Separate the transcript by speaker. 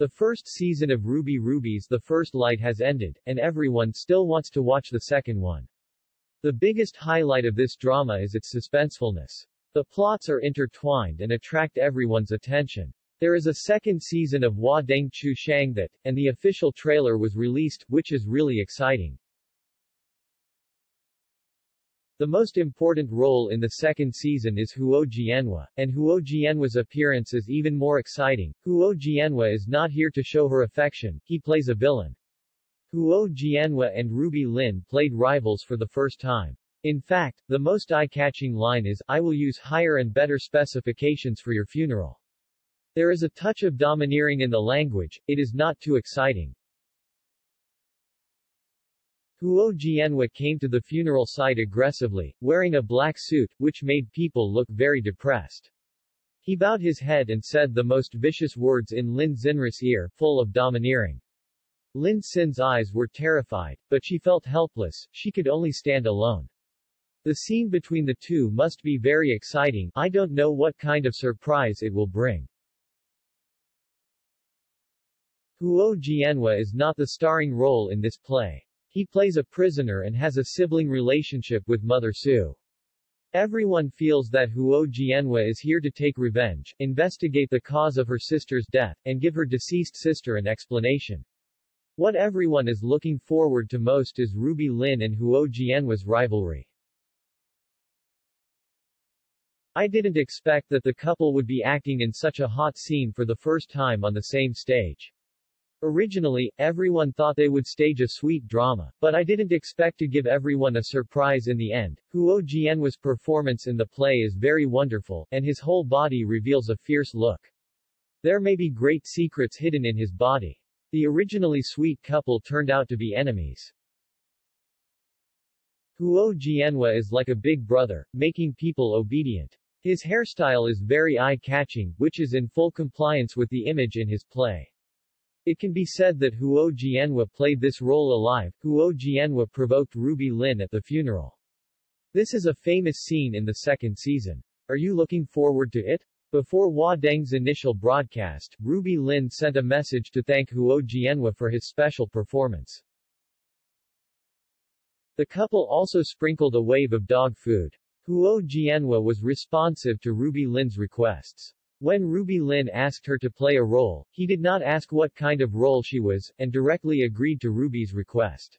Speaker 1: The first season of Ruby Ruby's The First Light has ended, and everyone still wants to watch the second one. The biggest highlight of this drama is its suspensefulness. The plots are intertwined and attract everyone's attention. There is a second season of Hua Deng Chu Shang that, and the official trailer was released, which is really exciting. The most important role in the second season is Huo Jianhua, and Huo Jianhua's appearance is even more exciting. Huo Jianhua is not here to show her affection, he plays a villain. Huo Jianhua and Ruby Lin played rivals for the first time. In fact, the most eye-catching line is, I will use higher and better specifications for your funeral. There is a touch of domineering in the language, it is not too exciting. Huo Jianhua came to the funeral site aggressively, wearing a black suit, which made people look very depressed. He bowed his head and said the most vicious words in Lin Xinru's ear, full of domineering. Lin Xin's eyes were terrified, but she felt helpless, she could only stand alone. The scene between the two must be very exciting, I don't know what kind of surprise it will bring. Huo Jianhua is not the starring role in this play. He plays a prisoner and has a sibling relationship with Mother Sue. Everyone feels that Huo Jianhua is here to take revenge, investigate the cause of her sister's death, and give her deceased sister an explanation. What everyone is looking forward to most is Ruby Lin and Huo Jianhua's rivalry. I didn't expect that the couple would be acting in such a hot scene for the first time on the same stage. Originally, everyone thought they would stage a sweet drama, but I didn't expect to give everyone a surprise in the end. Huo Jianhua's performance in the play is very wonderful, and his whole body reveals a fierce look. There may be great secrets hidden in his body. The originally sweet couple turned out to be enemies. Huo Jianhua is like a big brother, making people obedient. His hairstyle is very eye-catching, which is in full compliance with the image in his play. It can be said that Huo Jianhua played this role alive. Huo Jianhua provoked Ruby Lin at the funeral. This is a famous scene in the second season. Are you looking forward to it? Before Hua Deng's initial broadcast, Ruby Lin sent a message to thank Huo Jianhua for his special performance. The couple also sprinkled a wave of dog food. Huo Jianhua was responsive to Ruby Lin's requests. When Ruby Lin asked her to play a role, he did not ask what kind of role she was, and directly agreed to Ruby's request.